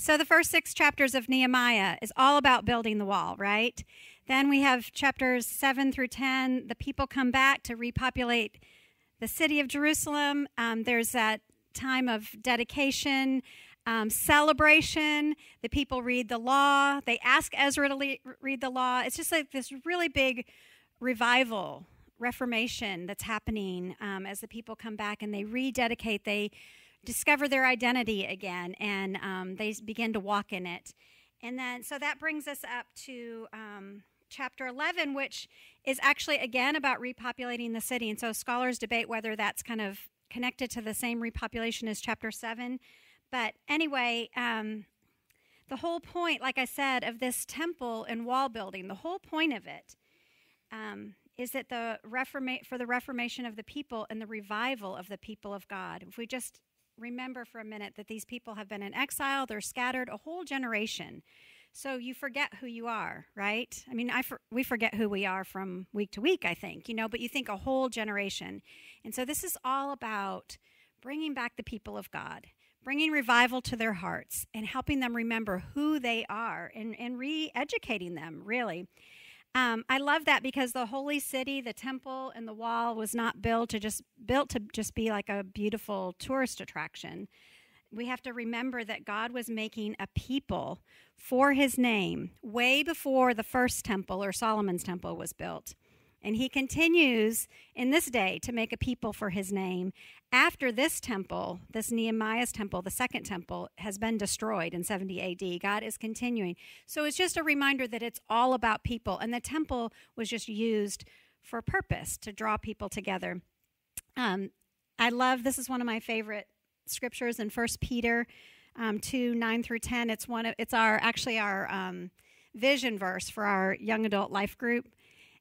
so the first six chapters of Nehemiah is all about building the wall, right? Then we have chapters 7 through 10. The people come back to repopulate the city of Jerusalem. Um, there's that time of dedication, um, celebration. The people read the law. They ask Ezra to le- read the law. It's just like this really big revival, reformation that's happening um, as the people come back and they rededicate. They discover their identity again and um, they begin to walk in it. And then, so that brings us up to um, chapter 11, which is actually again about repopulating the city. And so scholars debate whether that's kind of connected to the same repopulation as chapter 7. But anyway, um, the whole point, like I said, of this temple and wall building, the whole point of it um, is that the reforma- for the reformation of the people and the revival of the people of God. If we just remember for a minute that these people have been in exile, they're scattered a whole generation. So you forget who you are, right? I mean, I for, we forget who we are from week to week, I think, you know, but you think a whole generation. And so this is all about bringing back the people of God, bringing revival to their hearts, and helping them remember who they are and, and re educating them, really. Um, I love that because the holy city, the temple, and the wall was not built to just built to just be like a beautiful tourist attraction. We have to remember that God was making a people for His name way before the first temple or Solomon's temple was built. And he continues in this day to make a people for his name after this temple, this Nehemiah's temple, the second temple, has been destroyed in 70 AD. God is continuing. So it's just a reminder that it's all about people. And the temple was just used for purpose to draw people together. Um, I love this is one of my favorite scriptures in First Peter um, 2 9 through 10. It's one of it's our actually our um, vision verse for our young adult life group.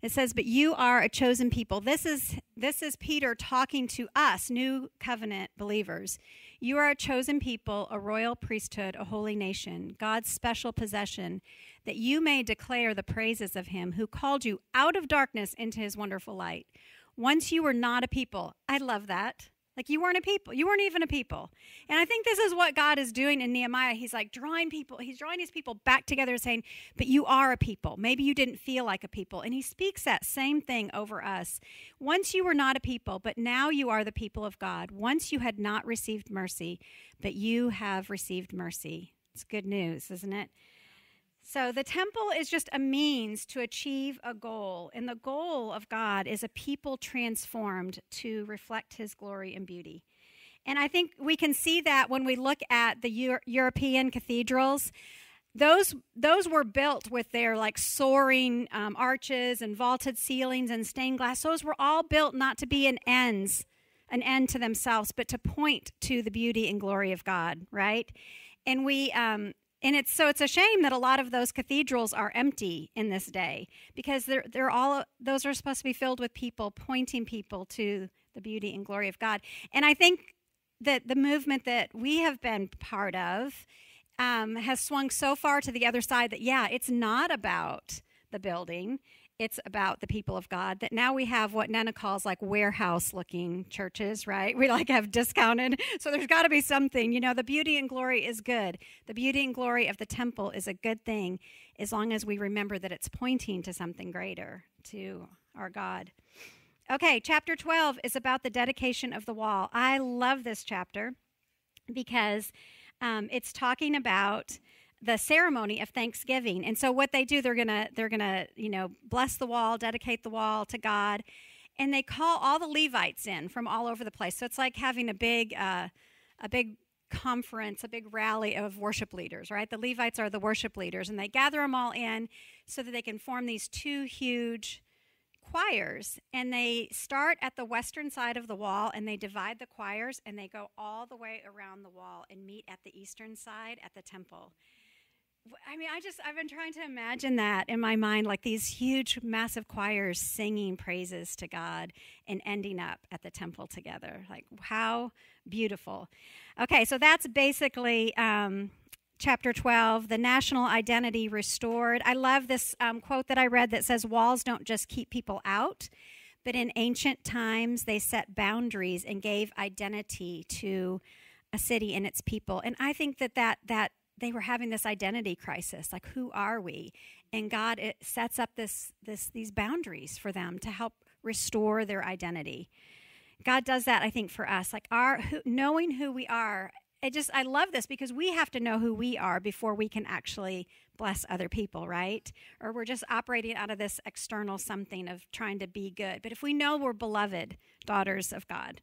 It says, "But you are a chosen people." This is this is Peter talking to us, new covenant believers. You are a chosen people, a royal priesthood, a holy nation, God's special possession, that you may declare the praises of him who called you out of darkness into his wonderful light. Once you were not a people. I love that. Like you weren't a people. You weren't even a people. And I think this is what God is doing in Nehemiah. He's like drawing people, he's drawing his people back together saying, But you are a people. Maybe you didn't feel like a people. And he speaks that same thing over us. Once you were not a people, but now you are the people of God. Once you had not received mercy, but you have received mercy. It's good news, isn't it? So the temple is just a means to achieve a goal. And the goal of God is a people transformed to reflect his glory and beauty. And I think we can see that when we look at the Euro- European cathedrals. Those, those were built with their like soaring um, arches and vaulted ceilings and stained glass. Those were all built not to be an ends, an end to themselves, but to point to the beauty and glory of God, right? And we, um, and it's so it's a shame that a lot of those cathedrals are empty in this day because they're they're all those are supposed to be filled with people pointing people to the beauty and glory of God. And I think that the movement that we have been part of um, has swung so far to the other side that yeah, it's not about the building it's about the people of God. That now we have what Nana calls like warehouse looking churches, right? We like have discounted. So there's got to be something. You know, the beauty and glory is good. The beauty and glory of the temple is a good thing as long as we remember that it's pointing to something greater, to our God. Okay, chapter 12 is about the dedication of the wall. I love this chapter because um, it's talking about the ceremony of thanksgiving. And so what they do they're gonna they're gonna you know bless the wall dedicate the wall to god and they call all the levites in from all over the place. So it's like having a big uh, a big conference a big rally of worship leaders right? The levites are the worship leaders and they gather them all in so that they can form these two huge choirs and they start at the western side of the wall and they divide the choirs and they go all the way around the wall and meet at the eastern side at the temple I mean, I just, I've been trying to imagine that in my mind, like these huge, massive choirs singing praises to God and ending up at the temple together. Like, how beautiful. Okay, so that's basically um, chapter 12, the national identity restored. I love this um, quote that I read that says, Walls don't just keep people out, but in ancient times, they set boundaries and gave identity to a city and its people. And I think that that, that they were having this identity crisis like who are we and god it sets up this this these boundaries for them to help restore their identity god does that i think for us like our who, knowing who we are it just I love this because we have to know who we are before we can actually bless other people, right? Or we're just operating out of this external something of trying to be good. But if we know we're beloved daughters of God,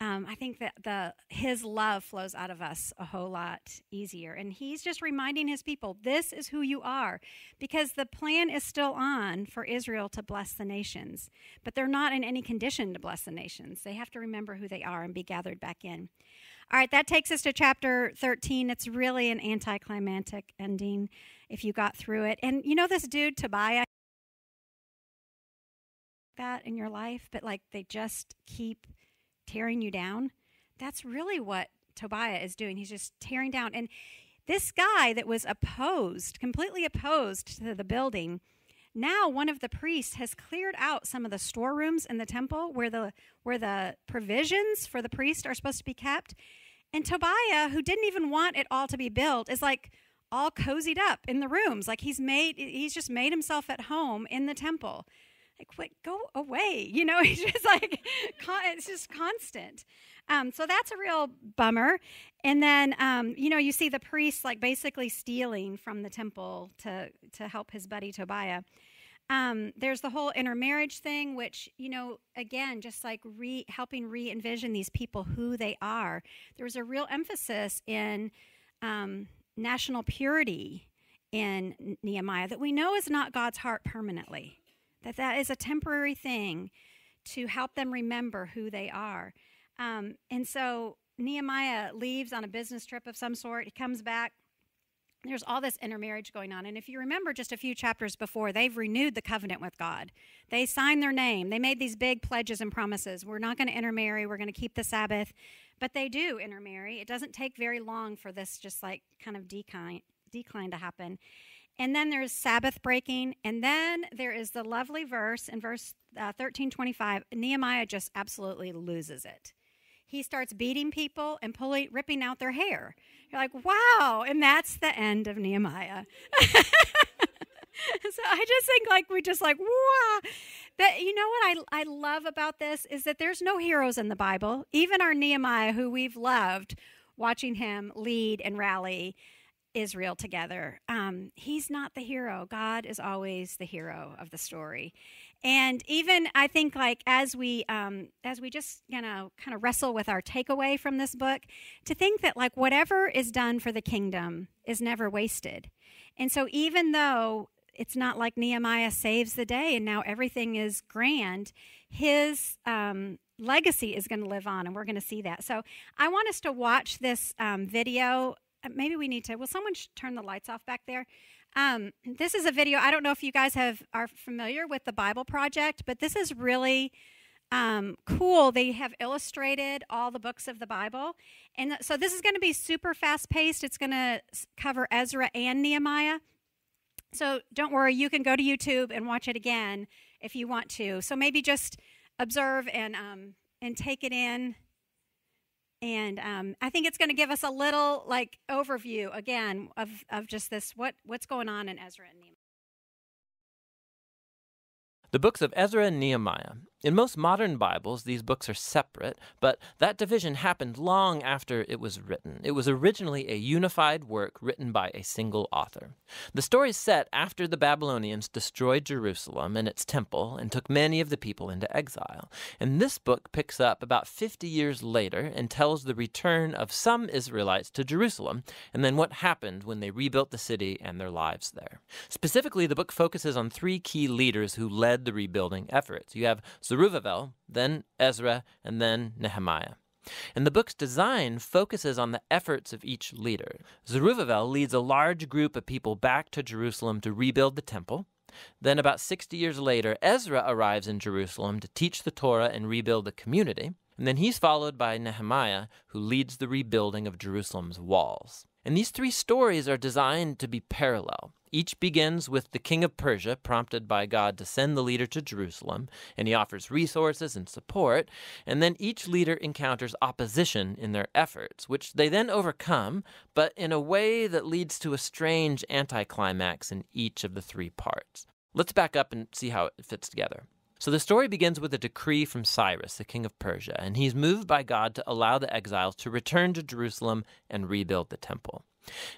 um, I think that the His love flows out of us a whole lot easier. And He's just reminding His people, this is who you are, because the plan is still on for Israel to bless the nations, but they're not in any condition to bless the nations. They have to remember who they are and be gathered back in. All right, that takes us to chapter 13. It's really an anticlimactic ending if you got through it. And you know this dude, Tobiah? That in your life, but like they just keep tearing you down. That's really what Tobiah is doing. He's just tearing down. And this guy that was opposed, completely opposed to the building, now one of the priests has cleared out some of the storerooms in the temple where the where the provisions for the priest are supposed to be kept. And Tobiah, who didn't even want it all to be built, is like all cozied up in the rooms. Like he's made he's just made himself at home in the temple. Like, what? Go away! You know, he's just like, it's just constant. Um, so that's a real bummer. And then, um, you know, you see the priest like basically stealing from the temple to to help his buddy Tobiah. Um, there's the whole intermarriage thing, which, you know, again, just like re- helping re envision these people who they are. There was a real emphasis in um, national purity in Nehemiah that we know is not God's heart permanently, that that is a temporary thing to help them remember who they are. Um, and so Nehemiah leaves on a business trip of some sort. He comes back there's all this intermarriage going on. And if you remember just a few chapters before, they've renewed the covenant with God. They signed their name. They made these big pledges and promises. We're not going to intermarry. We're going to keep the Sabbath. But they do intermarry. It doesn't take very long for this just like kind of decline, decline to happen. And then there's Sabbath breaking. And then there is the lovely verse in verse uh, 1325. Nehemiah just absolutely loses it he starts beating people and pulling, ripping out their hair. You're like, wow. And that's the end of Nehemiah. so I just think like we just like, wow. That you know what I, I love about this is that there's no heroes in the Bible. Even our Nehemiah, who we've loved, watching him lead and rally Israel together. Um, he's not the hero. God is always the hero of the story. And even I think like as we um, as we just you know kind of wrestle with our takeaway from this book, to think that like whatever is done for the kingdom is never wasted. And so even though it's not like Nehemiah saves the day and now everything is grand, his um, legacy is going to live on, and we're going to see that. So I want us to watch this um, video. Uh, maybe we need to. Will someone should turn the lights off back there? Um, this is a video. I don't know if you guys have are familiar with the Bible Project, but this is really um, cool. They have illustrated all the books of the Bible, and so this is going to be super fast paced. It's going to cover Ezra and Nehemiah. So don't worry, you can go to YouTube and watch it again if you want to. So maybe just observe and um, and take it in and um, I think it's going to give us a little like overview again of, of just this what what's going on in Ezra and Nehemiah. The books of Ezra and Nehemiah in most modern Bibles, these books are separate, but that division happened long after it was written. It was originally a unified work written by a single author. The story is set after the Babylonians destroyed Jerusalem and its temple and took many of the people into exile. And this book picks up about 50 years later and tells the return of some Israelites to Jerusalem and then what happened when they rebuilt the city and their lives there. Specifically, the book focuses on three key leaders who led the rebuilding efforts. You have Zerubbabel, then Ezra, and then Nehemiah. And the book's design focuses on the efforts of each leader. Zerubbabel leads a large group of people back to Jerusalem to rebuild the temple. Then, about 60 years later, Ezra arrives in Jerusalem to teach the Torah and rebuild the community. And then he's followed by Nehemiah, who leads the rebuilding of Jerusalem's walls. And these three stories are designed to be parallel. Each begins with the king of Persia, prompted by God to send the leader to Jerusalem, and he offers resources and support. And then each leader encounters opposition in their efforts, which they then overcome, but in a way that leads to a strange anticlimax in each of the three parts. Let's back up and see how it fits together. So the story begins with a decree from Cyrus, the king of Persia, and he's moved by God to allow the exiles to return to Jerusalem and rebuild the temple.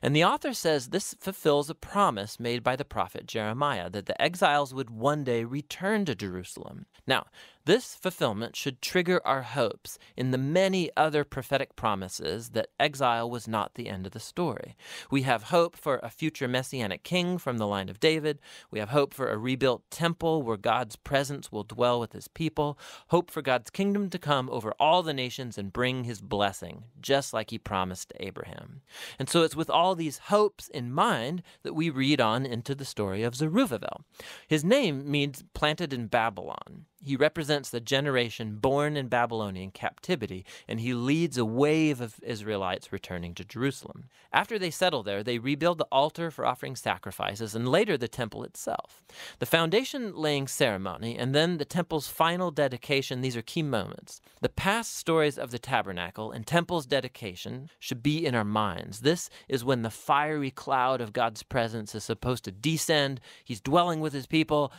And the author says this fulfills a promise made by the prophet Jeremiah that the exiles would one day return to Jerusalem. Now, this fulfillment should trigger our hopes in the many other prophetic promises that exile was not the end of the story. We have hope for a future messianic king from the line of David. We have hope for a rebuilt temple where God's presence will dwell with his people. Hope for God's kingdom to come over all the nations and bring his blessing, just like he promised to Abraham. And so it's with all these hopes in mind that we read on into the story of Zerubbabel. His name means planted in Babylon. He represents the generation born in Babylonian captivity, and he leads a wave of Israelites returning to Jerusalem. After they settle there, they rebuild the altar for offering sacrifices and later the temple itself. The foundation laying ceremony and then the temple's final dedication, these are key moments. The past stories of the tabernacle and temple's dedication should be in our minds. This is when the fiery cloud of God's presence is supposed to descend. He's dwelling with his people,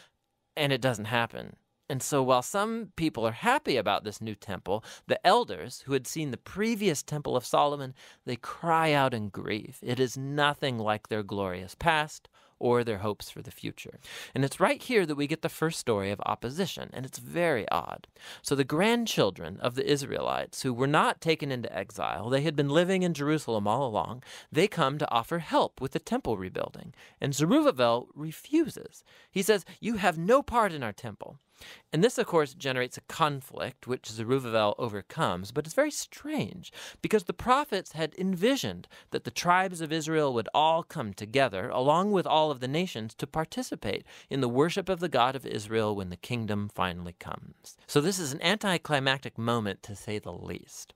and it doesn't happen. And so, while some people are happy about this new temple, the elders who had seen the previous temple of Solomon, they cry out in grief. It is nothing like their glorious past or their hopes for the future. And it's right here that we get the first story of opposition, and it's very odd. So, the grandchildren of the Israelites who were not taken into exile, they had been living in Jerusalem all along, they come to offer help with the temple rebuilding. And Zerubbabel refuses. He says, You have no part in our temple. And this, of course, generates a conflict which Zerubbabel overcomes, but it's very strange because the prophets had envisioned that the tribes of Israel would all come together, along with all of the nations, to participate in the worship of the God of Israel when the kingdom finally comes. So this is an anticlimactic moment, to say the least.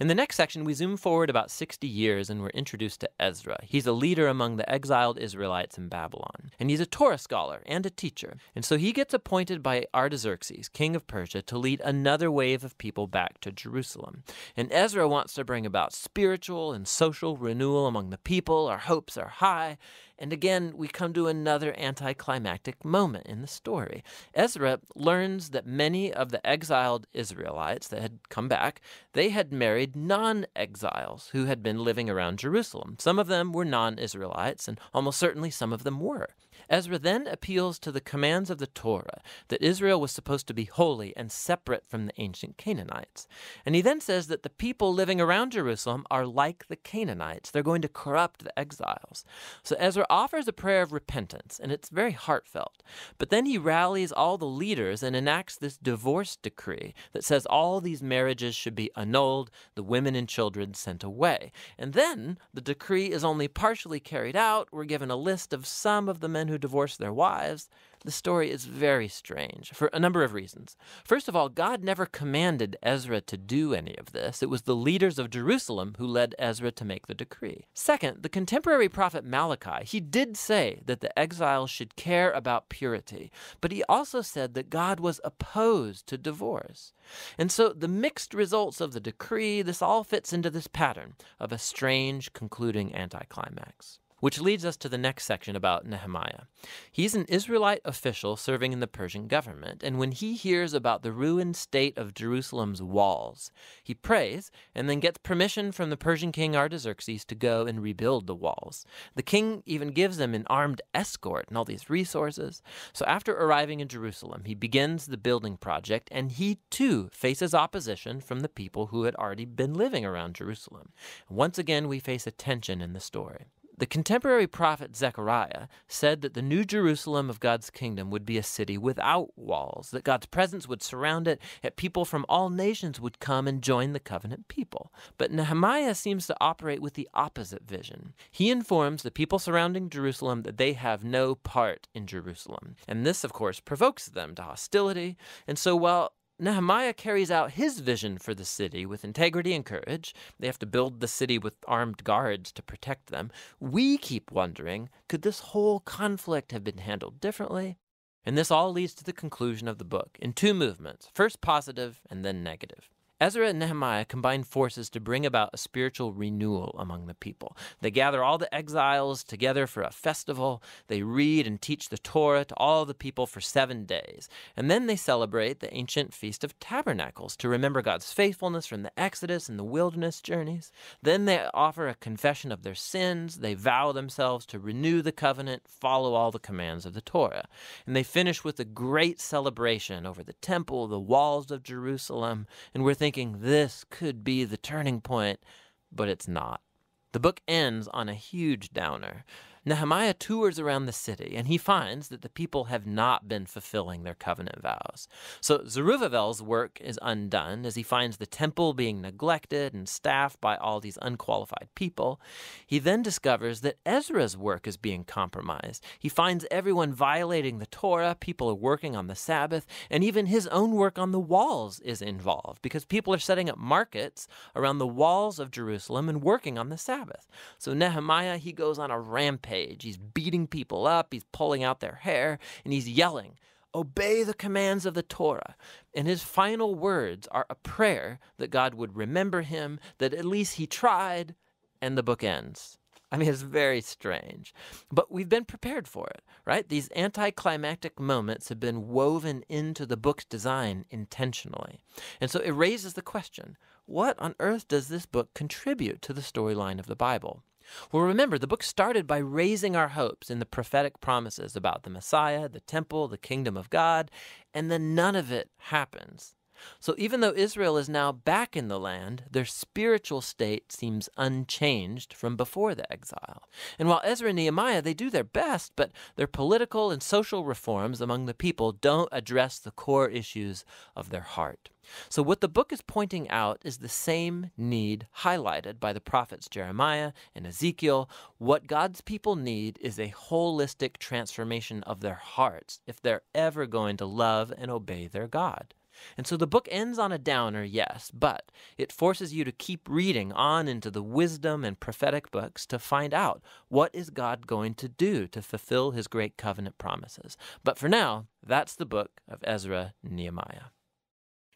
In the next section, we zoom forward about 60 years and we're introduced to Ezra. He's a leader among the exiled Israelites in Babylon. And he's a Torah scholar and a teacher. And so he gets appointed by Artaxerxes, king of Persia, to lead another wave of people back to Jerusalem. And Ezra wants to bring about spiritual and social renewal among the people. Our hopes are high. And again, we come to another anticlimactic moment in the story. Ezra learns that many of the exiled Israelites that had come back, they had married non-exiles who had been living around Jerusalem. Some of them were non-Israelites, and almost certainly some of them were. Ezra then appeals to the commands of the Torah that Israel was supposed to be holy and separate from the ancient Canaanites. And he then says that the people living around Jerusalem are like the Canaanites. They're going to corrupt the exiles. So Ezra offers a prayer of repentance, and it's very heartfelt. But then he rallies all the leaders and enacts this divorce decree that says all these marriages should be annulled, the women and children sent away. And then the decree is only partially carried out. We're given a list of some of the men who divorced their wives, the story is very strange for a number of reasons. First of all, God never commanded Ezra to do any of this. It was the leaders of Jerusalem who led Ezra to make the decree. Second, the contemporary prophet Malachi, he did say that the exiles should care about purity, but he also said that God was opposed to divorce. And so the mixed results of the decree, this all fits into this pattern of a strange concluding anticlimax. Which leads us to the next section about Nehemiah. He's an Israelite official serving in the Persian government, and when he hears about the ruined state of Jerusalem's walls, he prays and then gets permission from the Persian king Artaxerxes to go and rebuild the walls. The king even gives him an armed escort and all these resources. So after arriving in Jerusalem, he begins the building project, and he too faces opposition from the people who had already been living around Jerusalem. Once again, we face a tension in the story. The contemporary prophet Zechariah said that the new Jerusalem of God's kingdom would be a city without walls, that God's presence would surround it, that people from all nations would come and join the covenant people. But Nehemiah seems to operate with the opposite vision. He informs the people surrounding Jerusalem that they have no part in Jerusalem. And this, of course, provokes them to hostility. And so while Nehemiah carries out his vision for the city with integrity and courage. They have to build the city with armed guards to protect them. We keep wondering could this whole conflict have been handled differently? And this all leads to the conclusion of the book in two movements first positive and then negative. Ezra and Nehemiah combine forces to bring about a spiritual renewal among the people. They gather all the exiles together for a festival. They read and teach the Torah to all the people for seven days. And then they celebrate the ancient Feast of Tabernacles to remember God's faithfulness from the Exodus and the wilderness journeys. Then they offer a confession of their sins. They vow themselves to renew the covenant, follow all the commands of the Torah. And they finish with a great celebration over the temple, the walls of Jerusalem. And we're thinking this could be the turning point, but it's not. The book ends on a huge downer. Nehemiah tours around the city and he finds that the people have not been fulfilling their covenant vows. So Zerubbabel's work is undone as he finds the temple being neglected and staffed by all these unqualified people. He then discovers that Ezra's work is being compromised. He finds everyone violating the Torah, people are working on the Sabbath, and even his own work on the walls is involved because people are setting up markets around the walls of Jerusalem and working on the Sabbath. So Nehemiah, he goes on a rampage He's beating people up, he's pulling out their hair, and he's yelling, Obey the commands of the Torah. And his final words are a prayer that God would remember him, that at least he tried, and the book ends. I mean, it's very strange. But we've been prepared for it, right? These anticlimactic moments have been woven into the book's design intentionally. And so it raises the question what on earth does this book contribute to the storyline of the Bible? Well, remember, the book started by raising our hopes in the prophetic promises about the Messiah, the temple, the kingdom of God, and then none of it happens. So even though Israel is now back in the land, their spiritual state seems unchanged from before the exile. And while Ezra and Nehemiah, they do their best, but their political and social reforms among the people don't address the core issues of their heart. So, what the book is pointing out is the same need highlighted by the prophets Jeremiah and Ezekiel. What God's people need is a holistic transformation of their hearts if they're ever going to love and obey their God. And so the book ends on a downer, yes, but it forces you to keep reading on into the wisdom and prophetic books to find out what is God going to do to fulfill his great covenant promises. But for now, that's the book of Ezra Nehemiah.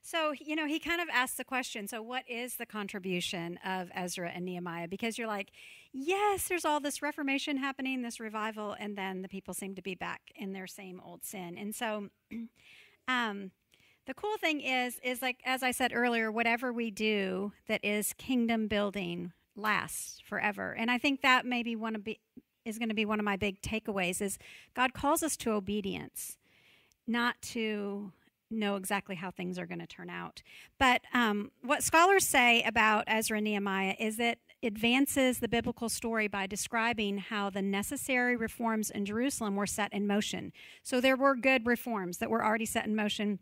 So, you know, he kind of asks the question so, what is the contribution of Ezra and Nehemiah? Because you're like, yes, there's all this reformation happening, this revival, and then the people seem to be back in their same old sin. And so, um, the cool thing is is like as i said earlier whatever we do that is kingdom building lasts forever. And i think that maybe one of be, is going to be one of my big takeaways is god calls us to obedience not to know exactly how things are going to turn out. But um, what scholars say about ezra and nehemiah is that advances the biblical story by describing how the necessary reforms in jerusalem were set in motion. So there were good reforms that were already set in motion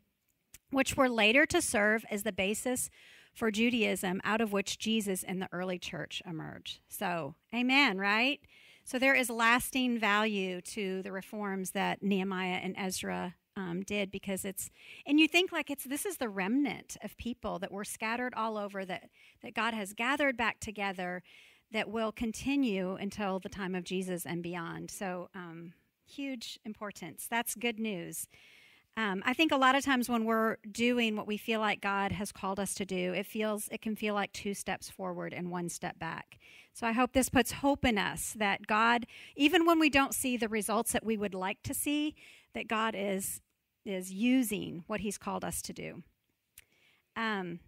which were later to serve as the basis for Judaism, out of which Jesus and the early church emerged. So, amen, right? So, there is lasting value to the reforms that Nehemiah and Ezra um, did because it's, and you think like it's, this is the remnant of people that were scattered all over that, that God has gathered back together that will continue until the time of Jesus and beyond. So, um, huge importance. That's good news. Um, I think a lot of times when we're doing what we feel like God has called us to do, it feels it can feel like two steps forward and one step back. So I hope this puts hope in us that God, even when we don't see the results that we would like to see, that God is is using what He's called us to do. Um,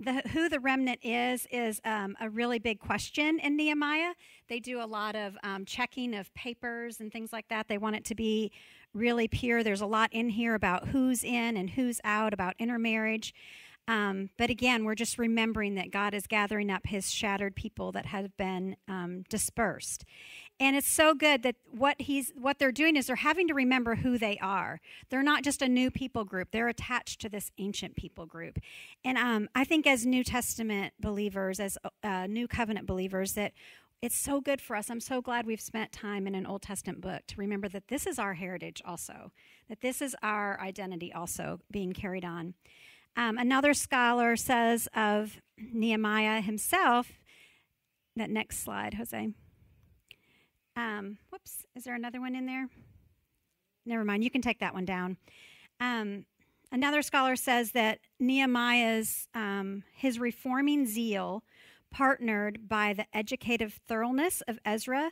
the, who the remnant is is um, a really big question in Nehemiah. They do a lot of um, checking of papers and things like that. They want it to be really pure. There's a lot in here about who's in and who's out, about intermarriage. Um, but again, we're just remembering that God is gathering up his shattered people that have been um, dispersed. And it's so good that what he's what they're doing is they're having to remember who they are. They're not just a new people group; they're attached to this ancient people group. And um, I think, as New Testament believers, as uh, New Covenant believers, that it's so good for us. I'm so glad we've spent time in an Old Testament book to remember that this is our heritage also, that this is our identity also being carried on. Um, another scholar says of Nehemiah himself, that next slide, Jose. Um, whoops, is there another one in there? Never mind, you can take that one down. Um, another scholar says that Nehemiah's um, his reforming zeal, partnered by the educative thoroughness of Ezra,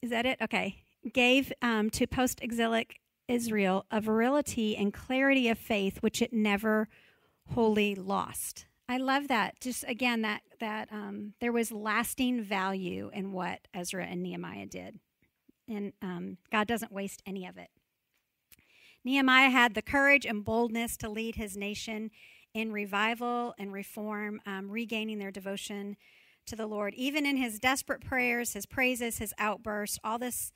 is that it? Okay, gave um, to post-exilic Israel a virility and clarity of faith which it never wholly lost. I love that. Just again, that that um, there was lasting value in what Ezra and Nehemiah did, and um, God doesn't waste any of it. Nehemiah had the courage and boldness to lead his nation in revival and reform, um, regaining their devotion to the Lord. Even in his desperate prayers, his praises, his outbursts, all this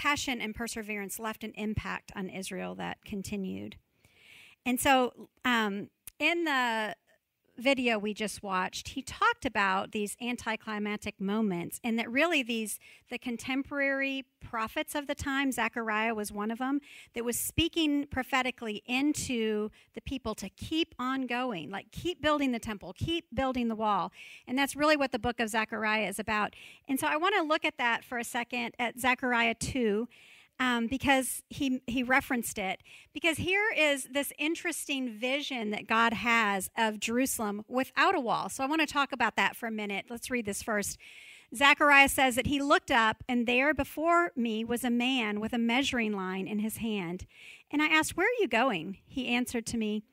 passion and perseverance left an impact on Israel that continued. And so, um, in the video we just watched, he talked about these anticlimactic moments and that really these the contemporary prophets of the time, Zechariah was one of them, that was speaking prophetically into the people to keep on going, like keep building the temple, keep building the wall. And that's really what the book of Zechariah is about. And so I want to look at that for a second at Zechariah 2 um, because he, he referenced it. Because here is this interesting vision that God has of Jerusalem without a wall. So I want to talk about that for a minute. Let's read this first. Zechariah says that he looked up, and there before me was a man with a measuring line in his hand. And I asked, Where are you going? He answered to me,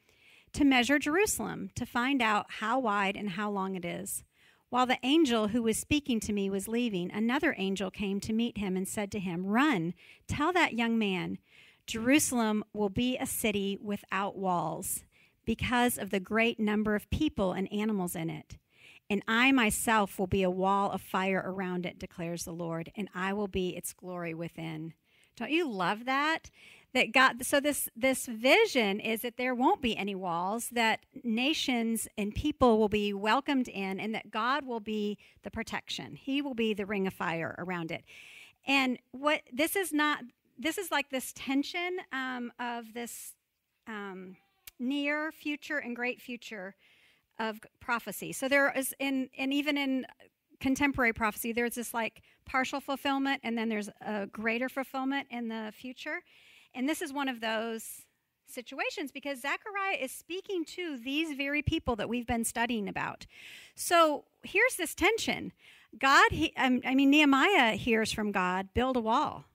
To measure Jerusalem, to find out how wide and how long it is. While the angel who was speaking to me was leaving, another angel came to meet him and said to him, Run, tell that young man, Jerusalem will be a city without walls because of the great number of people and animals in it. And I myself will be a wall of fire around it, declares the Lord, and I will be its glory within. Don't you love that? That God so this this vision is that there won't be any walls that nations and people will be welcomed in and that God will be the protection. He will be the ring of fire around it. And what this is not this is like this tension um, of this um, near future and great future of prophecy. So there is in and even in contemporary prophecy there's this like partial fulfillment and then there's a greater fulfillment in the future. And this is one of those situations because Zechariah is speaking to these very people that we've been studying about. So here's this tension. God, he, um, I mean, Nehemiah hears from God, build a wall.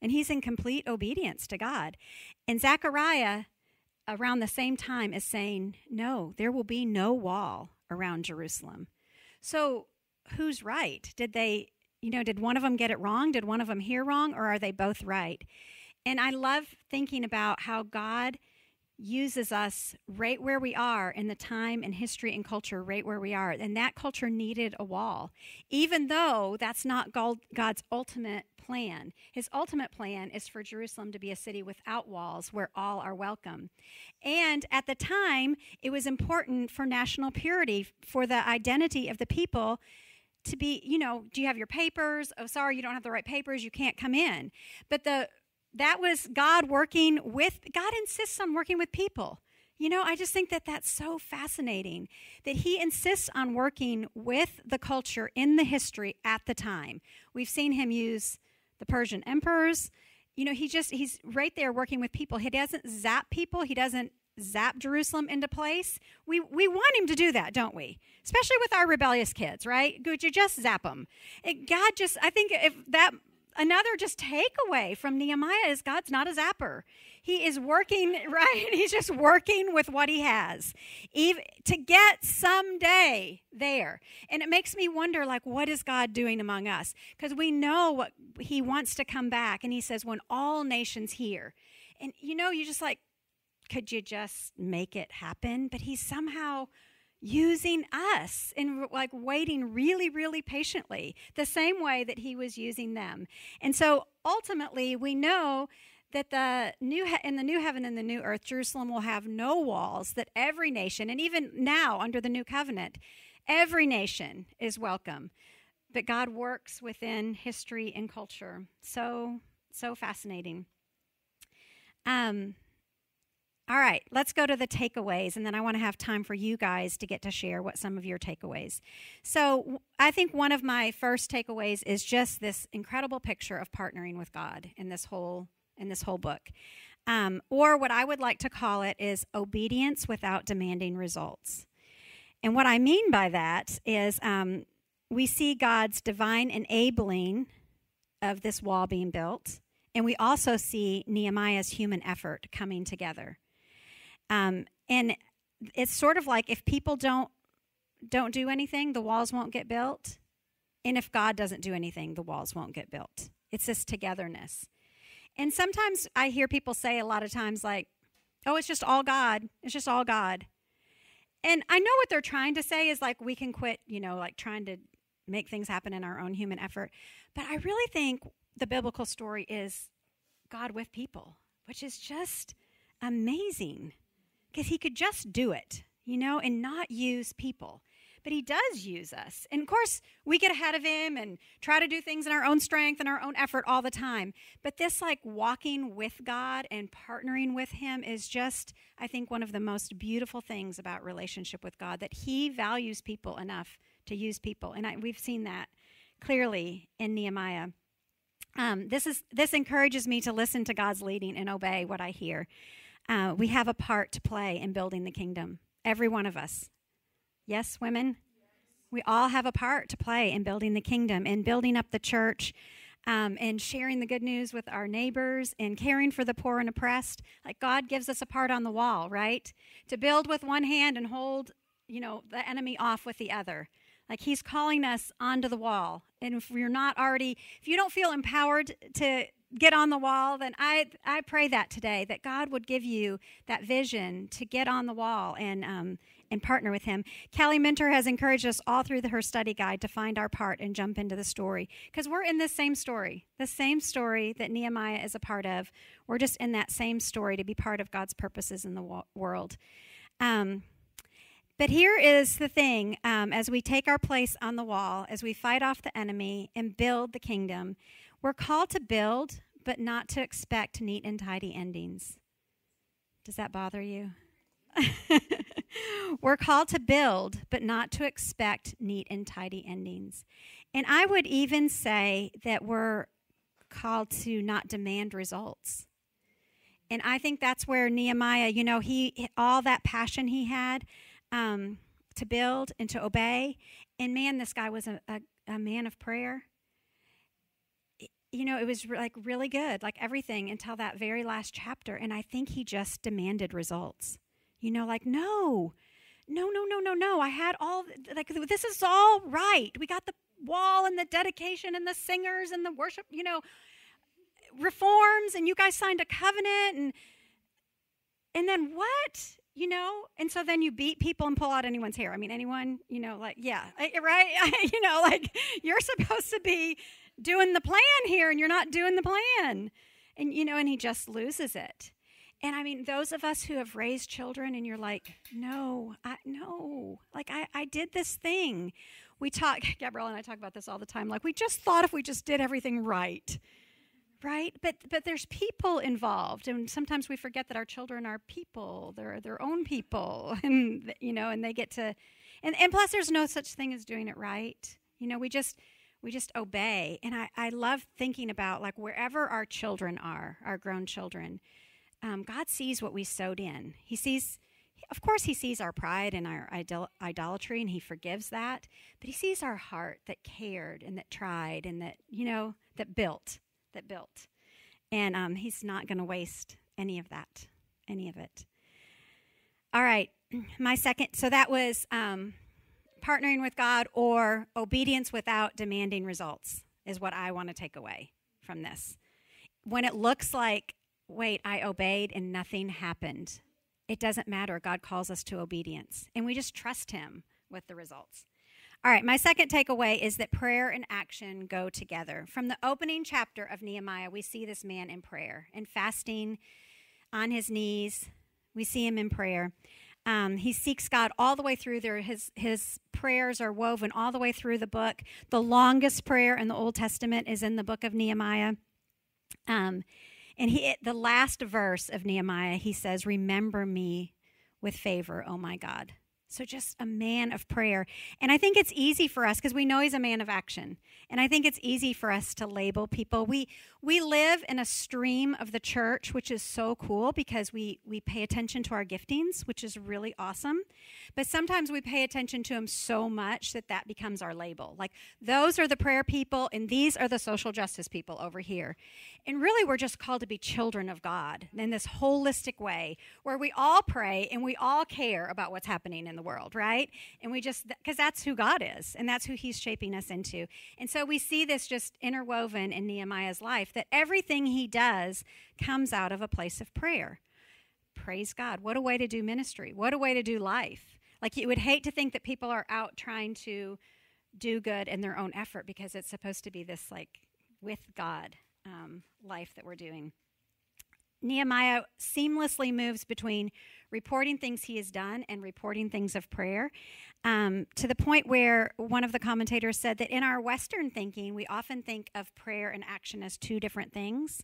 And he's in complete obedience to God. And Zechariah, around the same time, is saying, no, there will be no wall around Jerusalem. So who's right? Did they, you know, did one of them get it wrong? Did one of them hear wrong? Or are they both right? And I love thinking about how God uses us right where we are in the time and history and culture, right where we are. And that culture needed a wall, even though that's not God's ultimate plan. His ultimate plan is for Jerusalem to be a city without walls where all are welcome. And at the time, it was important for national purity, for the identity of the people to be, you know, do you have your papers? Oh, sorry, you don't have the right papers, you can't come in. But the that was God working with, God insists on working with people. You know, I just think that that's so fascinating that he insists on working with the culture in the history at the time. We've seen him use the Persian emperors. You know, he just, he's right there working with people. He doesn't zap people, he doesn't zap Jerusalem into place. We, we want him to do that, don't we? Especially with our rebellious kids, right? Could you just zap them? It, God just, I think if that another just takeaway from Nehemiah is God's not a zapper. He is working, right? He's just working with what he has even, to get someday there. And it makes me wonder, like, what is God doing among us? Because we know what he wants to come back. And he says, when all nations hear. And, you know, you just like, could you just make it happen? But he's somehow using us and like waiting really, really patiently, the same way that he was using them. And so ultimately, we know that the new in the new heaven and the new earth, Jerusalem will have no walls. That every nation, and even now under the new covenant, every nation is welcome. but God works within history and culture. So, so fascinating. Um, all right, let's go to the takeaways, and then I want to have time for you guys to get to share what some of your takeaways. So, I think one of my first takeaways is just this incredible picture of partnering with God in this whole in this whole book, um, or what I would like to call it is obedience without demanding results. And what I mean by that is um, we see God's divine enabling of this wall being built, and we also see Nehemiah's human effort coming together. Um, and it's sort of like if people don't don't do anything, the walls won't get built. And if God doesn't do anything, the walls won't get built. It's this togetherness. And sometimes I hear people say a lot of times, like, oh, it's just all God. It's just all God. And I know what they're trying to say is like, we can quit, you know, like trying to make things happen in our own human effort. But I really think the biblical story is God with people, which is just amazing because he could just do it, you know, and not use people. But he does use us. And of course, we get ahead of him and try to do things in our own strength and our own effort all the time. But this, like, walking with God and partnering with him is just, I think, one of the most beautiful things about relationship with God that he values people enough to use people. And I, we've seen that clearly in Nehemiah. Um, this is this encourages me to listen to God's leading and obey what I hear. Uh, we have a part to play in building the kingdom, every one of us. Yes, women? We all have a part to play in building the kingdom and building up the church um, and sharing the good news with our neighbors and caring for the poor and oppressed. Like God gives us a part on the wall, right? To build with one hand and hold, you know, the enemy off with the other. Like he's calling us onto the wall. And if you're not already, if you don't feel empowered to get on the wall, then I, I pray that today, that God would give you that vision to get on the wall and, um, and partner with Him. Callie Minter has encouraged us all through the, her study guide to find our part and jump into the story because we're in this same story, the same story that Nehemiah is a part of. We're just in that same story to be part of God's purposes in the wo- world. Um, but here is the thing um, as we take our place on the wall, as we fight off the enemy and build the kingdom, we're called to build, but not to expect neat and tidy endings. Does that bother you? We're called to build, but not to expect neat and tidy endings. And I would even say that we're called to not demand results. And I think that's where Nehemiah, you know, he all that passion he had um, to build and to obey. And man, this guy was a, a, a man of prayer you know, it was like really good, like everything until that very last chapter. And I think he just demanded results. You know, like, no, no, no, no, no, no. I had all, like, this is all right. We got the wall and the dedication and the singers and the worship, you know, reforms, and you guys signed a covenant. And, and then what? You know, and so then you beat people and pull out anyone's hair. I mean, anyone, you know, like, yeah, right? you know, like, you're supposed to be doing the plan here and you're not doing the plan. And, you know, and he just loses it. And I mean, those of us who have raised children and you're like, no, I, no, like I, I did this thing. We talk, Gabrielle and I talk about this all the time. Like we just thought if we just did everything right, right? But but there's people involved, and sometimes we forget that our children are people. They're their own people, and you know, and they get to, and and plus, there's no such thing as doing it right. You know, we just we just obey. And I, I love thinking about like wherever our children are, our grown children, um, God sees what we sowed in. He sees, of course, He sees our pride and our idol- idolatry, and He forgives that. But He sees our heart that cared and that tried and that, you know, that built, that built. And um, He's not going to waste any of that, any of it. All right, my second, so that was um, partnering with God or obedience without demanding results is what I want to take away from this. When it looks like, wait, I obeyed and nothing happened, it doesn't matter. God calls us to obedience, and we just trust Him with the results. All right, my second takeaway is that prayer and action go together. From the opening chapter of Nehemiah, we see this man in prayer and fasting on his knees. We see him in prayer. Um, he seeks God all the way through there. His his prayers are woven all the way through the book. The longest prayer in the Old Testament is in the book of Nehemiah. Um, and he the last verse of Nehemiah, he says, "Remember me with favor, oh my God." So just a man of prayer. And I think it's easy for us because we know he's a man of action. And I think it's easy for us to label people. We we live in a stream of the church, which is so cool because we we pay attention to our giftings, which is really awesome. But sometimes we pay attention to them so much that that becomes our label. Like those are the prayer people and these are the social justice people over here. And really we're just called to be children of God in this holistic way where we all pray and we all care about what's happening in the world, right? And we just cuz that's who God is and that's who he's shaping us into. And so we see this just interwoven in Nehemiah's life that everything he does comes out of a place of prayer. Praise God. What a way to do ministry. What a way to do life. Like you would hate to think that people are out trying to do good in their own effort because it's supposed to be this like with God um, life that we're doing. Nehemiah seamlessly moves between reporting things he has done and reporting things of prayer um, to the point where one of the commentators said that in our Western thinking, we often think of prayer and action as two different things.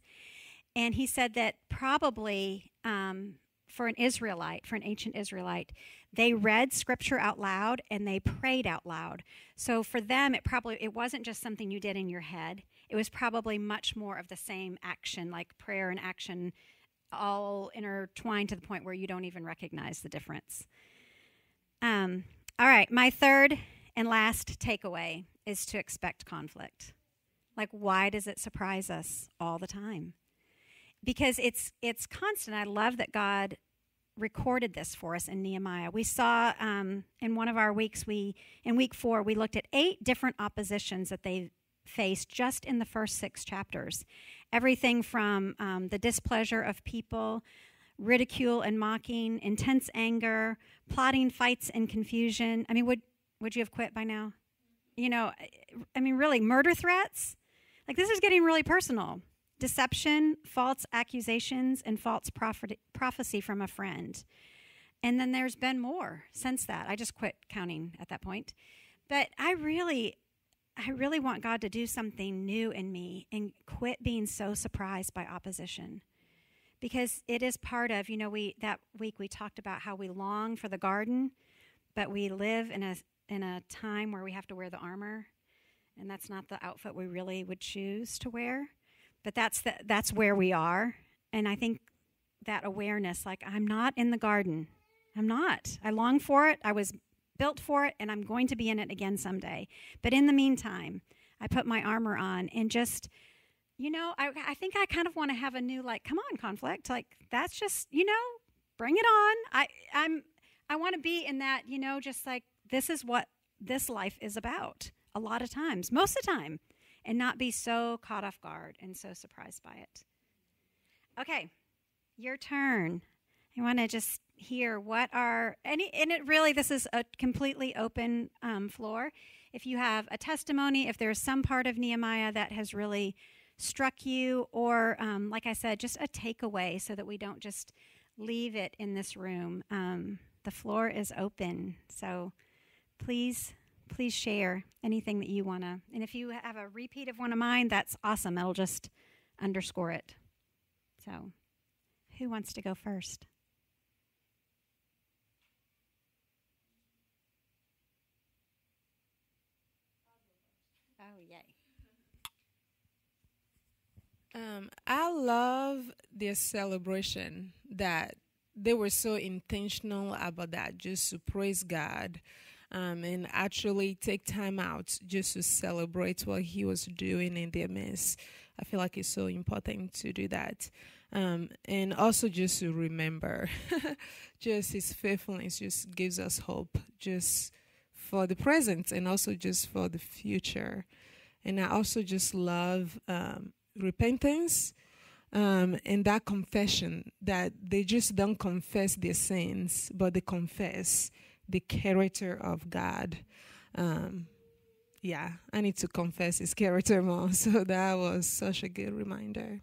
And he said that probably um, for an Israelite, for an ancient Israelite, they read scripture out loud and they prayed out loud. So for them, it probably it wasn't just something you did in your head. It was probably much more of the same action, like prayer and action, all intertwined to the point where you don't even recognize the difference. Um, all right, my third and last takeaway is to expect conflict. Like, why does it surprise us all the time? Because it's it's constant. I love that God recorded this for us in Nehemiah. We saw um, in one of our weeks, we in week four, we looked at eight different oppositions that they faced just in the first six chapters. Everything from um, the displeasure of people ridicule and mocking, intense anger, plotting fights and confusion. I mean, would would you have quit by now? You know, I mean, really, murder threats. Like this is getting really personal. Deception, false accusations, and false prophet- prophecy from a friend. And then there's been more since that. I just quit counting at that point. But I really, I really want God to do something new in me and quit being so surprised by opposition. Because it is part of you know we that week we talked about how we long for the garden but we live in a in a time where we have to wear the armor. And that's not the outfit we really would choose to wear. But that's the, that's where we are. And i think that awareness like i'm not in the garden. I'm not. I long for it. I was built for it and i'm going to be in it again someday but in the meantime i put my armor on and just you know, I, I think I kind of want to have a new like, come on, conflict. Like that's just, you know, bring it on. I I'm I want to be in that, you know, just like this is what this life is about. A lot of times, most of the time, and not be so caught off guard and so surprised by it. Okay, your turn. I want to just hear what are any, and it really this is a completely open um, floor. If you have a testimony, if there's some part of Nehemiah that has really struck you, or um, like I said, just a takeaway so that we don't just leave it in this room. Um, the floor is open. So please, please share anything that you want to. And if you have a repeat of one of mine, that's awesome. That'll just underscore it. So, who wants to go first? Um, I love their celebration that they were so intentional about that, just to praise God um, and actually take time out just to celebrate what He was doing in their midst. I feel like it's so important to do that. Um, and also just to remember, just His faithfulness just gives us hope, just for the present and also just for the future. And I also just love um, repentance um, and that confession that they just don't confess their sins, but they confess the character of God. Um, yeah, I need to confess his character more. So that was such a good reminder.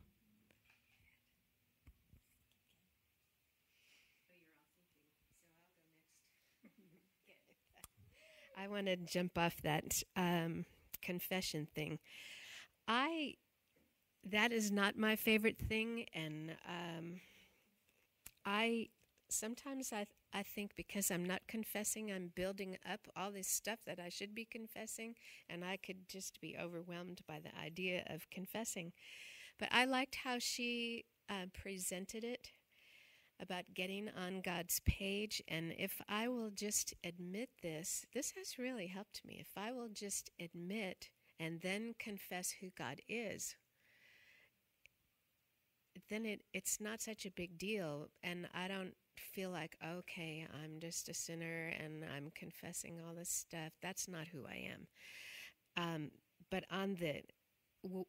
I want to jump off that um, confession thing. I that is not my favorite thing, and um, I sometimes I I think because I'm not confessing, I'm building up all this stuff that I should be confessing, and I could just be overwhelmed by the idea of confessing. But I liked how she uh, presented it about getting on God's page. And if I will just admit this, this has really helped me. If I will just admit and then confess who God is, then it, it's not such a big deal. And I don't feel like, okay, I'm just a sinner and I'm confessing all this stuff. That's not who I am. Um, but on the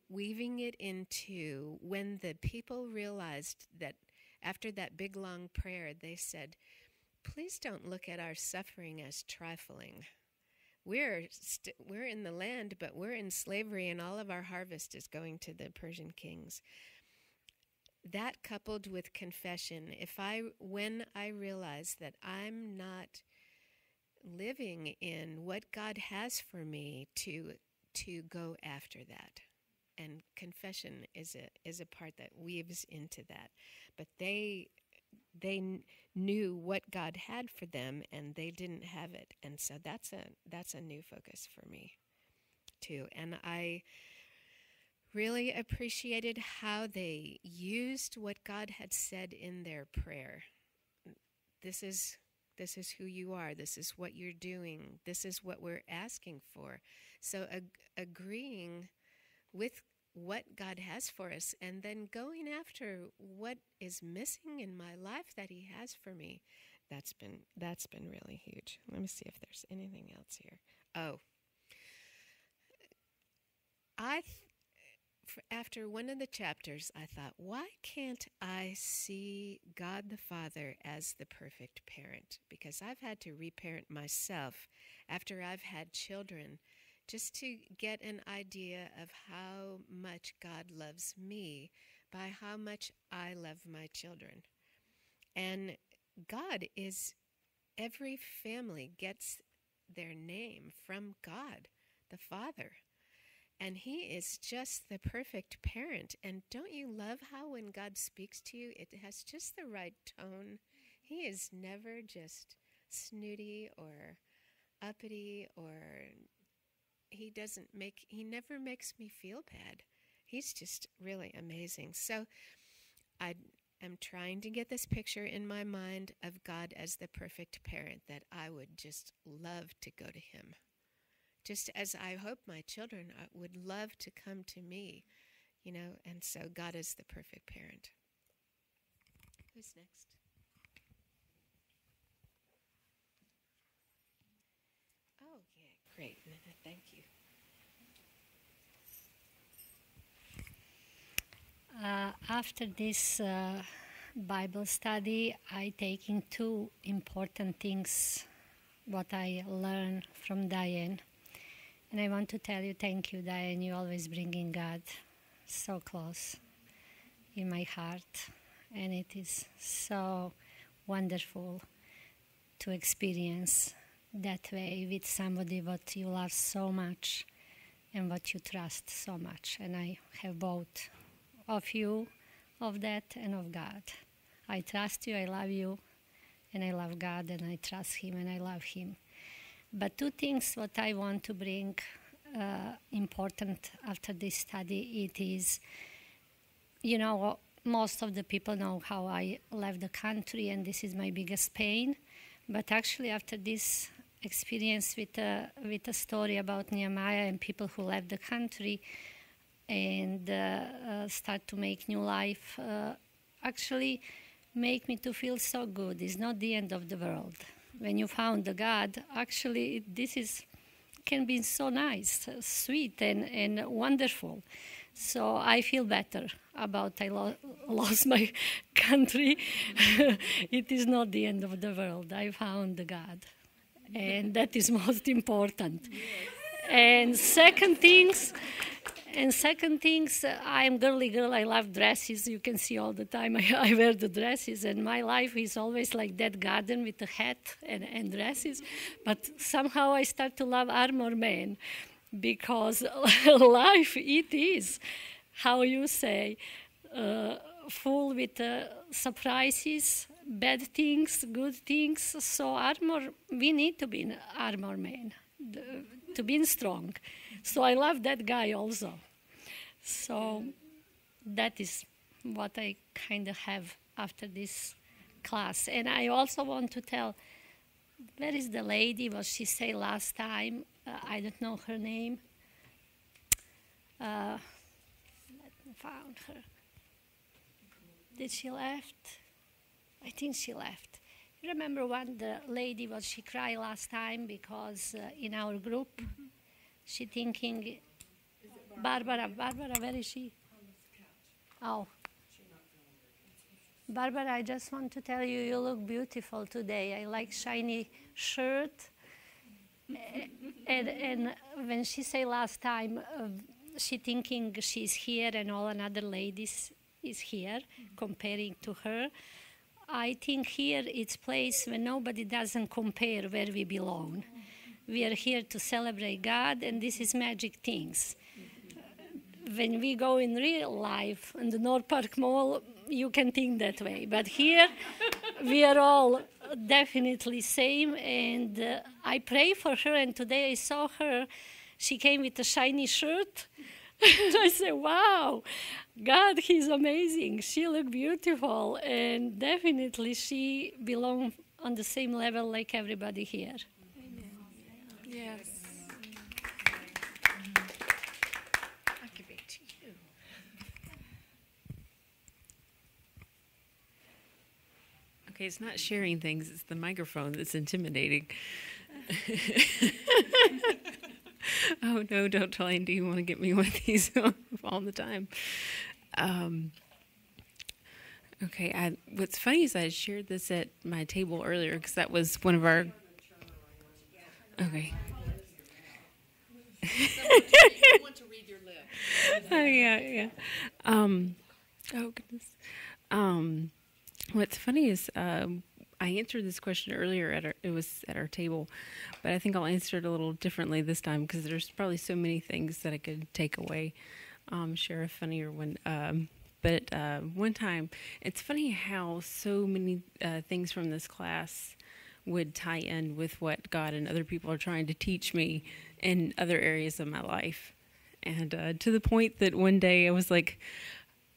weaving it into when the people realized that after that big long prayer, they said, Please don't look at our suffering as trifling. We're, we're in the land, but we're in slavery, and all of our harvest is going to the Persian kings. That coupled with confession, if I, when I realize that I'm not living in what God has for me to, to go after that. And confession is a is a part that weaves into that. But they they knew what God had for them and they didn't have it. And so that's a that's a new focus for me too. And I really appreciated how they used what God had said in their prayer this is this is who you are this is what you're doing this is what we're asking for so ag- agreeing with what God has for us and then going after what is missing in my life that he has for me. That's been that's been really huge. Let me see if there's anything else here. Oh. I th- after one of the chapters I thought, why can't I see God the Father as the perfect parent? Because I've had to reparent myself after I've had children just to get an idea of how much God loves me by how much I love my children. And God is, every family gets their name from God, the Father. And He is just the perfect parent. And don't you love how when God speaks to you, it has just the right tone? He is never just snooty or uppity or he doesn't make he never makes me feel bad. He's just really amazing. So I am trying to get this picture in my mind of God as the perfect parent that I would just love to go to him. Just as I hope my children uh, would love to come to me, you know, and so God is the perfect parent. Who's next? Oh, yeah, great. Thank you. Uh, after this uh, Bible study, I taking two important things what I learned from Diann. And I want to tell you thank you, Diann. You always bringing God so close in my heart. And it is so wonderful to experience that way with somebody what you love so much and what you trust so much. And I have both of you, of that, and of God. I trust you, I love you, and I love God, and I trust Him, and I love Him. But two things what I want to bring uh, important after this study it is, you know, most of the people know how I left the country, and this is my biggest pain. But actually, after this experience with a, with a story about Nehemiah and people who left the country, and uh, uh, start to make new life uh, actually make me to feel so good it's not the end of the world when you found the god actually this is can be so nice uh, sweet and, and wonderful. So i feel better about i lo- lost my country. It is not the end of the world. I found the god. And that is most important. Yes. And second things and second things, I'm girly girl. I love dresses. You can see all the time I, I, wear the dresses, and my life is always like that garden with a hat and, and dresses. But somehow I start to love Armor Man because life it is, how you say, uh, full with uh, surprises, bad things, good things. So armor, we need to be armor man, to be strong. So I love that guy also. So that is what I kind of have after this class. And I also want to tell, where is the lady? What she say last time? Uh, I don't know her name. Uh, found her. Did she left? I think she left. Remember when the lady was she cried last time because uh, in our group mm-hmm. she thinking Barbara Barbara where is she? Oh. Barbara, I just want to tell you, you look beautiful today. I like shiny shirt. and, and when she say last time, uh, she thinking she's here and all another ladies is here, comparing to her. I think here it's place where nobody doesn't compare where we belong. We are here to celebrate God, and this is magic things. When we go in real life in the North Park Mall, you can think that way. But here, we are all definitely same, and uh, I pray for her. And today I saw her; she came with a shiny shirt. I said, "Wow, God, He's amazing. She looked beautiful, and definitely she belonged on the same level like everybody here." Amen. Yes. Okay, it's not sharing things, it's the microphone that's intimidating. oh no, don't tell Andy you want to get me one of these all the time. Um, okay, I, what's funny is I shared this at my table earlier because that was one of our. Okay. oh yeah, yeah. Um, oh goodness. Um, What's funny is um, I answered this question earlier at our, it was at our table, but I think I'll answer it a little differently this time because there's probably so many things that I could take away. Um, share a funnier one. Um, but uh, one time, it's funny how so many uh, things from this class would tie in with what God and other people are trying to teach me in other areas of my life. And uh, to the point that one day I was like,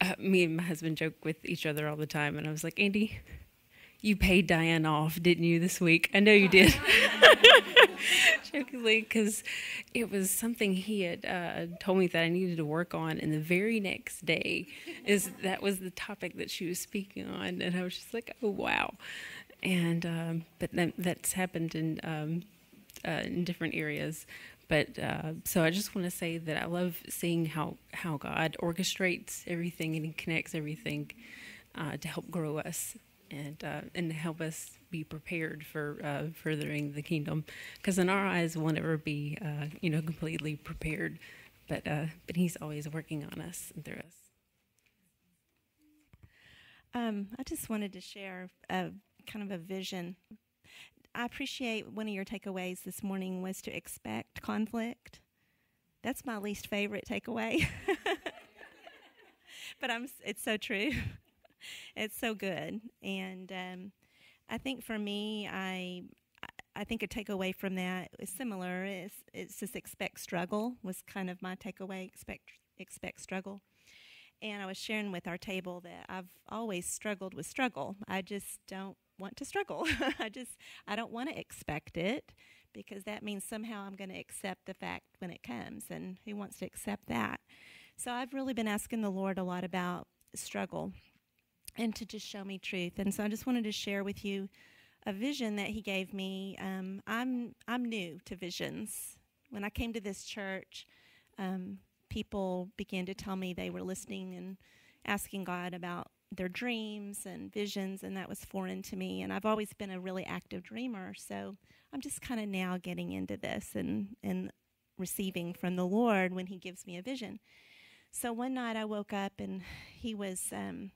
uh, me and my husband joke with each other all the time, and I was like, Andy, you paid Diann off, didn't you, this week? I know you did. Jokingly, because it was something he had uh, told me that I needed to work on, and the very next day is that was the topic that she was speaking on, and I was just like, oh wow, and um, but that, that's happened in um, uh, in different areas. But uh, so I just want to say that I love seeing how how God orchestrates everything and He connects everything uh, to help grow us and uh, and help us be prepared for uh, furthering the kingdom. Because in our eyes, we'll never be uh, you know completely prepared, but uh, but He's always working on us and through us. Um, I just wanted to share a kind of a vision I appreciate one of your takeaways this morning was to expect conflict. That's my least favorite takeaway. but I'm it's so true. it's so good. And um, I think for me, I I think a takeaway from that is similar. Is it's just expect struggle was kind of my takeaway. Expect expect struggle. And I was sharing with our table that I've always struggled with struggle. I just don't want to struggle. I just I don't want to expect it because that means somehow I'm going to accept the fact when it comes and who wants to accept that? So I've really been asking the Lord a lot about struggle and to just show me truth. And so I just wanted to share with you a vision that he gave me. Um, I'm I'm new to visions. When I came to this church, um, people began to tell me they were listening and asking God about their dreams and visions, and that was foreign to me. And I've always been a really active dreamer, so I'm just kind of now getting into this and and receiving from the Lord when He gives me a vision. So one night I woke up and he was, um,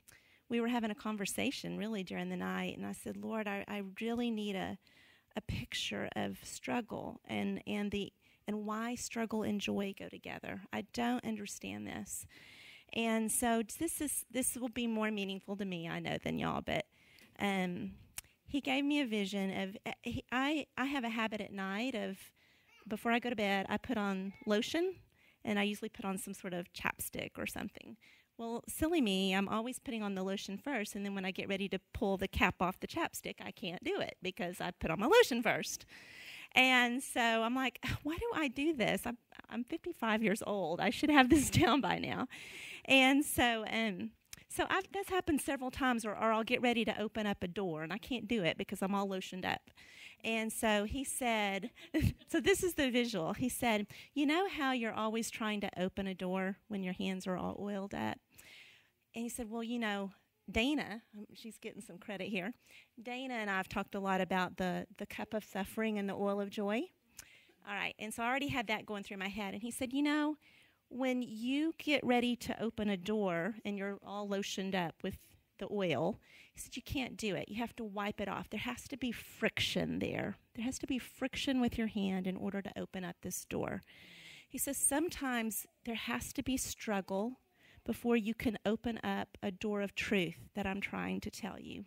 we were having a conversation really during the night. And I said, Lord, I, I really need a, a picture of struggle and, and the and why struggle and joy go together. I don't understand this. And so this is this will be more meaningful to me, I know, than y'all, but um, he gave me a vision of uh, I I have a habit at night of before I go to bed, I put on lotion and I usually put on some sort of chapstick or something. Well, silly me, I'm always putting on the lotion first, and then when I get ready to pull the cap off the chapstick, I can't do it because I put on my lotion first. And so I'm like, why do I do this? I'm, I'm 55 years old. I should have this down by now. And so, um, so I've, that's happened several times, or, or I'll get ready to open up a door, and I can't do it because I'm all lotioned up. And so he said, so this is the visual. He said, You know how you're always trying to open a door when your hands are all oiled up? And he said, Well, you know, Dana, um, she's getting some credit here. Dana and I have talked a lot about the, the cup of suffering and the oil of joy. All right, and so I already had that going through my head. And he said, You know, when you get ready to open a door and you're all lotioned up with the oil, he said, You can't do it. You have to wipe it off. There has to be friction there. There has to be friction with your hand in order to open up this door. He says, Sometimes there has to be struggle before you can open up a door of truth that I'm trying to tell you.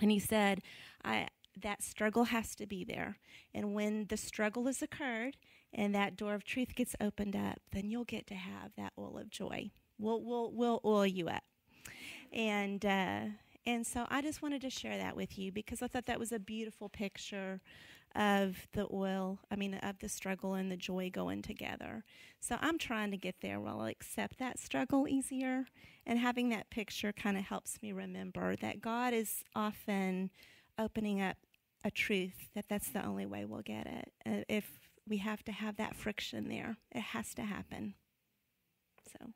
And he said, I, that struggle has to be there. And when the struggle has occurred and that door of truth gets opened up, then you'll get to have that oil of joy. We'll, we'll, we'll oil you up. And, uh, and so I just wanted to share that with you because I thought that was a beautiful picture of the oil, I mean, of the struggle and the joy going together. So I'm trying to get there where I'll accept that struggle easier. And having that picture kind of helps me remember that God is often opening up a truth that that's the only way we'll get it. Uh, if we have to have that friction there, it has to happen. So,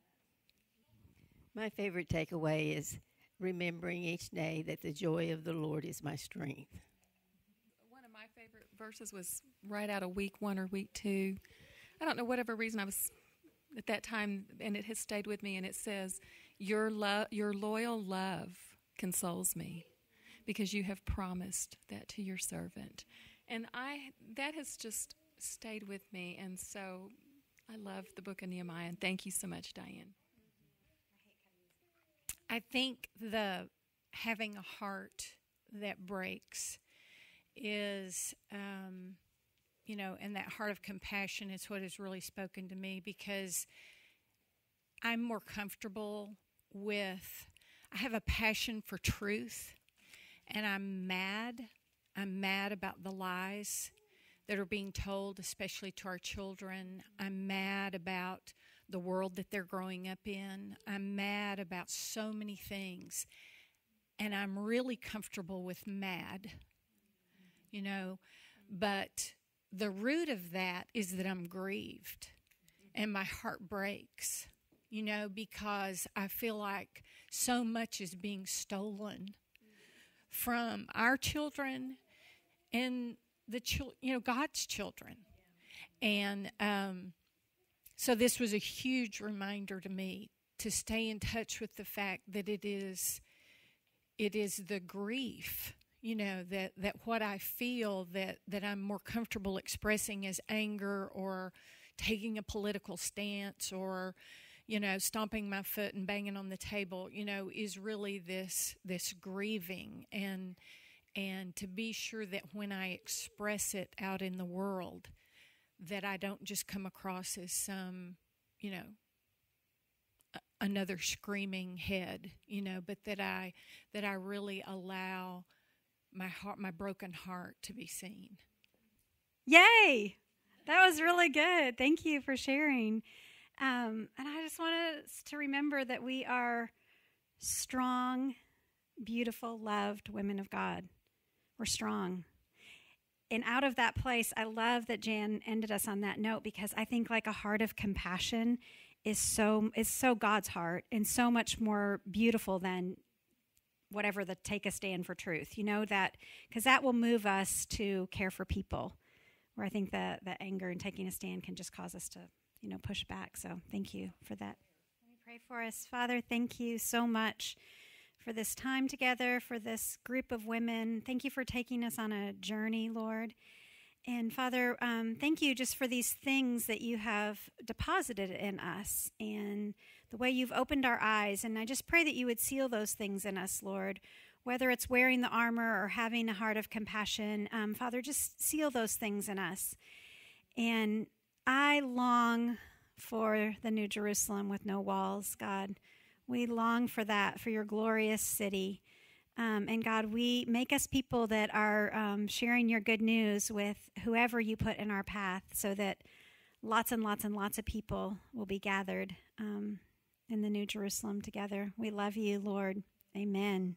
my favorite takeaway is remembering each day that the joy of the Lord is my strength One of my favorite verses was right out of week one or week two. I don't know, whatever reason I was at that time, and it has stayed with me, and it says, Your, lo- your loyal love consoles me because you have promised that to your servant. And I that has just stayed with me, and so I love the book of Nehemiah, and thank you so much, Diann. I think the having a heart that breaks is, um, you know, and that heart of compassion is what has really spoken to me because I'm more comfortable with, I have a passion for truth, and I'm mad. I'm mad about the lies that are being told, especially to our children. I'm mad about the world that they're growing up in. I'm mad about so many things. And I'm really comfortable with mad you know. But the root of that is that I'm grieved and my heart breaks, you know, because I feel like so much is being stolen from our children and the chil- you know God's children. And um, so this was a huge reminder to me to stay in touch with the fact that it is it is the grief you know that that what i feel that that i'm more comfortable expressing as anger or taking a political stance or you know stomping my foot and banging on the table you know is really this this grieving and and to be sure that when i express it out in the world that i don't just come across as some you know another screaming head you know but that i that i really allow my heart, my broken heart to be seen. Yay! That was really good. Thank you for sharing. Um, and I just want us to remember that we are strong, beautiful, loved women of God. We're strong. And out of that place, I love that Jan ended us on that note because I think like a heart of compassion is so is so God's heart and so much more beautiful than whatever the take a stand for truth. You know that because that will move us to care for people. Where I think that the anger and taking a stand can just cause us to, you know, push back. So thank you for that. Let me Pray for us. Father, thank you so much for this time together, for this group of women. Thank you for taking us on a journey, Lord. And Father, um, thank you just for these things that you have deposited in us and the way you've opened our eyes. And I just pray that you would seal those things in us, Lord, whether it's wearing the armor or having a heart of compassion. Um, Father, just seal those things in us. And I long for the New Jerusalem with no walls, God. We long for that, for your glorious city. Um, and God, we make us people that are um, sharing your good news with whoever you put in our path so that lots and lots and lots of people will be gathered um, in the New Jerusalem together. We love you, Lord. Amen.